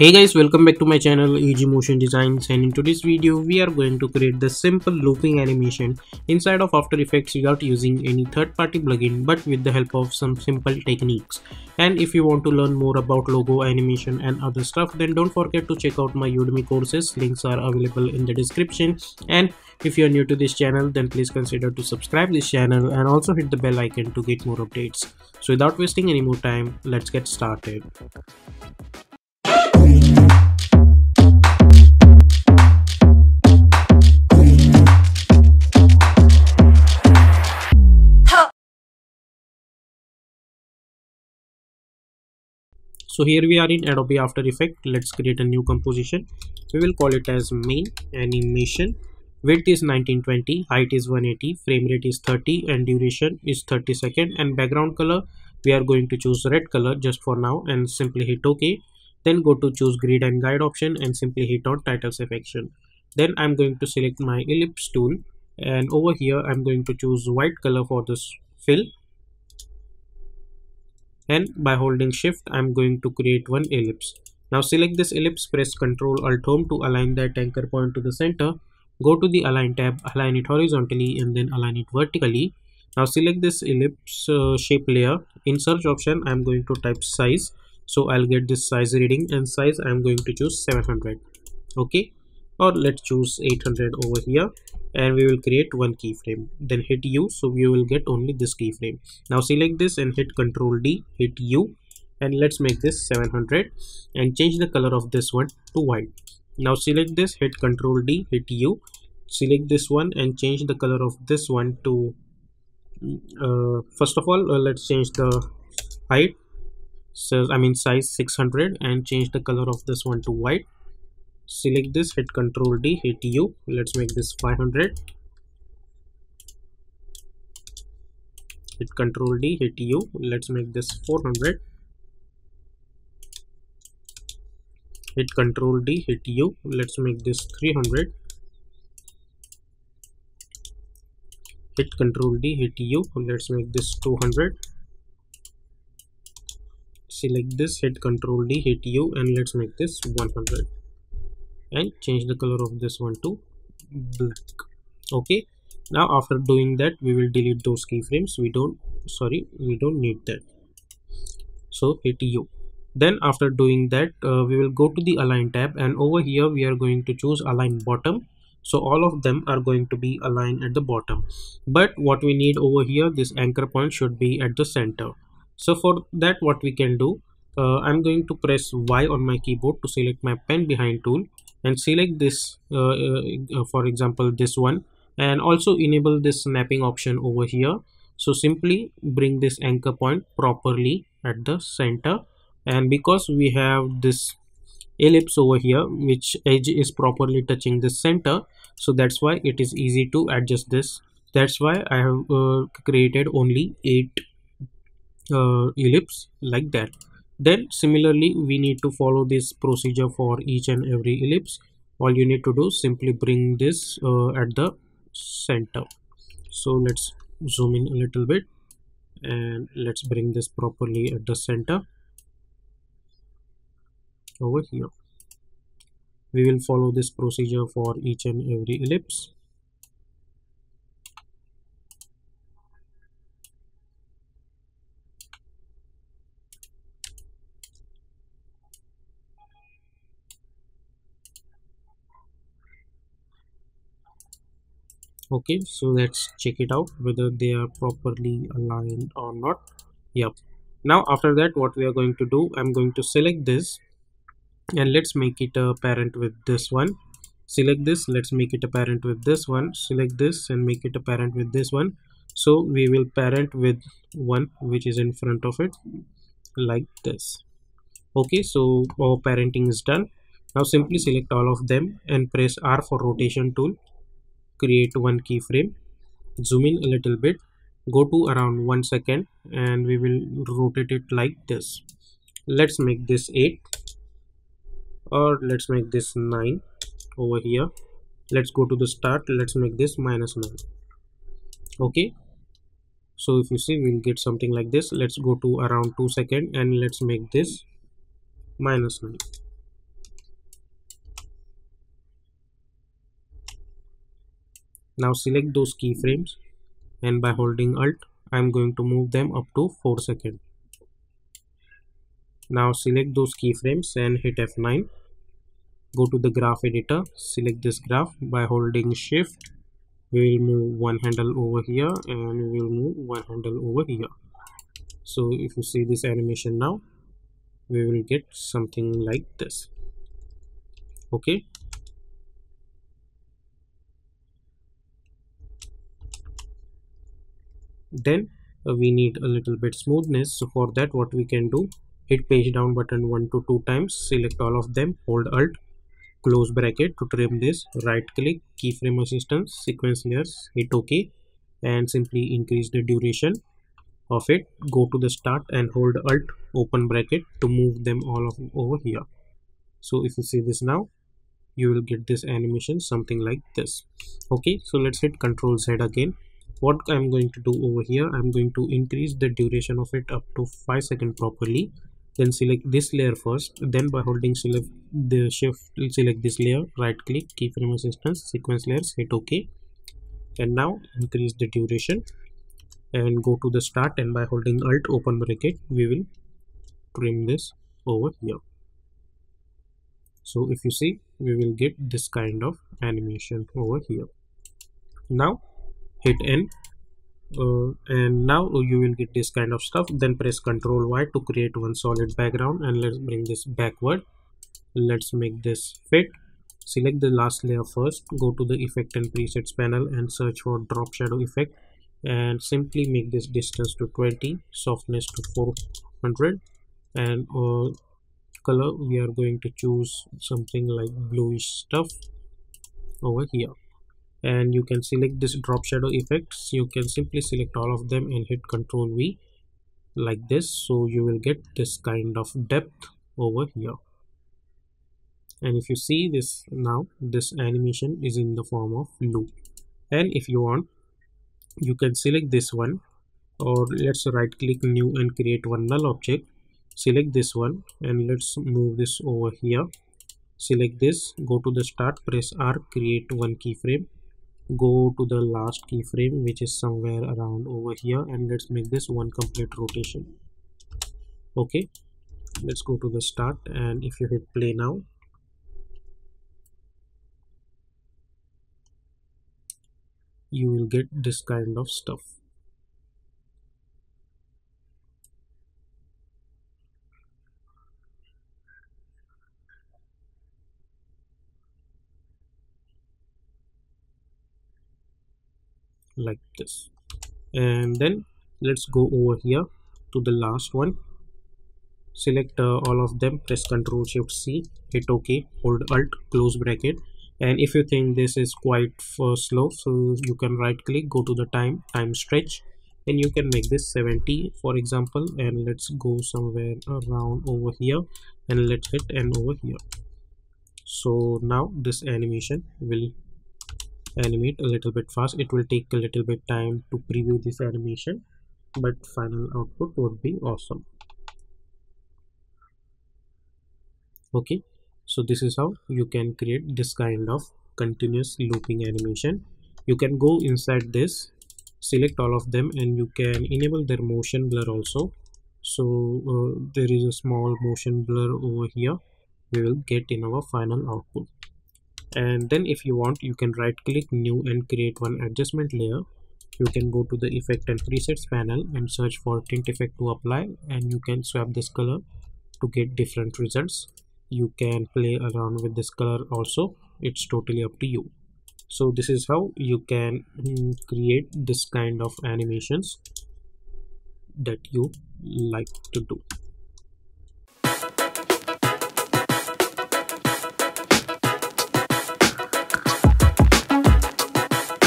hey guys welcome back to my channel Ag motion designs. And in today's video we are going to create the simple looping animation inside of after effects without using any third-party plugin but with the help of some simple techniques. And if you want to learn more about logo animation and other stuff then don't forget to check out my udemy courses. Links are available in the description. And if you are new to this channel then please consider to subscribe this channel and also hit the bell icon to get more updates. So without wasting any more time let's get started so here we are in adobe after effect let's create a new composition. We will call it as main animation. Width is 1920 height is 180 frame rate is 30 and duration is 30 second. And background color we are going to choose red color just for now and simply hit ok. Then go to choose grid and guide option and simply hit on title selection. Then i'm going to select my ellipse tool. And over here i'm going to choose white color for this fill and by holding shift I'm going to create one ellipse. Now select this ellipse, press Ctrl Alt Home to align that anchor point to the center. Go to the align tab, align it horizontally and then align it vertically. Now select this ellipse uh, shape layer. In search option I'm going to type size. So I'll get this size reading and size I'm going to choose 700. Okay or let's choose 800 over here and we will create one keyframe. Then hit u so we will get only this keyframe. Now select this and hit ctrl d hit u and let's make this 700 and change the color of this one to white. Now select this hit ctrl d hit u select this one and change the color of this one to uh, first of all uh, let's change the height so i mean size 600 and change the color of this one to white select this hit control d hit u. Let's make this 500 hit control d hit u. Let's make this 400 hit control d hit u. Let's make this 300 hit control d hit u. Let's make this 200 select this hit control d hit u and let's make this 100 and change the color of this one to black. Okay? Now after doing that we will delete those keyframes. We don't sorry we don't need that. So hit u. Then after doing that uh, we will go to the align tab. And over here we are going to choose align bottom. So all of them are going to be aligned at the bottom. But what we need over here this anchor point should be at the center. So for that what we can do uh, i'm going to press y on my keyboard to select my pan behind tool and select this uh, uh, for example this one. And also enable this snapping option over here. So simply bring this anchor point properly at the center. And because we have this ellipse over here which edge is properly touching the center so that's why it is easy to adjust this. That's why i have uh, created only eight uh, ellipse like that then similarly we need to follow this procedure for each and every ellipse. All you need to do simply bring this uh, at the center. So let's zoom in a little bit and let's bring this properly at the center. Over here. We will follow this procedure for each and every ellipse okay so let's check it out whether they are properly aligned or not. Yep. Now after that what we are going to do i'm going to select this and let's make it a parent with this one. Select this let's make it a parent with this one. Select this and make it a parent with this one. So we will parent with one which is in front of it like this. Okay so our parenting is done. Now simply select all of them and press r for rotation tool create one keyframe zoom in a little bit go to around one second and we will rotate it like this. Let's make this 8 or let's make this 9 over here. Let's go to the start let's make this minus 9 okay? So if you see we'll get something like this. Let's go to around 2 second and let's make this minus 9 now select those keyframes and by holding alt I'm going to move them up to 4 seconds now select those keyframes and hit F9 go to the graph editor select this graph. By holding shift we will move one handle over here and we will move one handle over here. So if you see this animation now we will get something like this. Okay then uh, we need a little bit smoothness. So for that what we can do hit page down button one to two times select all of them hold alt close bracket to trim this right click keyframe assistant sequence layers hit ok and simply increase the duration of it. Go to the start and hold alt open bracket to move them all of over here. So if you see this now you will get this animation something like this. Okay so let's hit control z again what i'm going to do over here i'm going to increase the duration of it up to 5 seconds properly. Then select this layer first. Then by holding select the shift select this layer right click keyframe assistant sequence layers hit ok. And now increase the duration and go to the start. And by holding alt open bracket we will trim this over here. So if you see we will get this kind of animation over here. Now hit n uh, and now you will get this kind of stuff. Then press ctrl y to create one solid background and let's bring this backward. Let's make this fit. Select the last layer first. Go to the effect and presets panel and search for drop shadow effect and simply make this distance to 20 softness to 400 and uh, color we are going to choose something like bluish stuff over here and you can select this drop shadow effects. You can simply select all of them and hit ctrl v like this. So you will get this kind of depth over here. And if you see this now this animation is in the form of loop. And if you want you can select this one or let's right click new and create one null object. Select this one and let's move this over here. Select this go to the start press r create one keyframe go to the last keyframe which is somewhere around over here and let's make this one complete rotation. Okay let's go to the start and if you hit play now you will get this kind of stuff like this. And then let's go over here to the last one. Select uh, all of them. Press ctrl shift c. Hit ok. Hold alt. Close bracket. And if you think this is quite uh, slow so you can right click go to the time time stretch. And you can make this 70 for example. And let's go somewhere around over here. And let's hit n over here. So now this animation will animate a little bit fast. It will take a little bit time to preview this animation but final output would be awesome. Okay so this is how you can create this kind of continuous looping animation. You can go inside this select all of them and you can enable their motion blur also. So uh, there is a small motion blur over here. We will get in our final output and then if you want you can right click new and create one adjustment layer. You can go to the effect and presets panel and search for tint effect to apply and you can swap this color to get different results. You can play around with this color also. It's totally up to you. So this is how you can mm, create this kind of animations that you like to do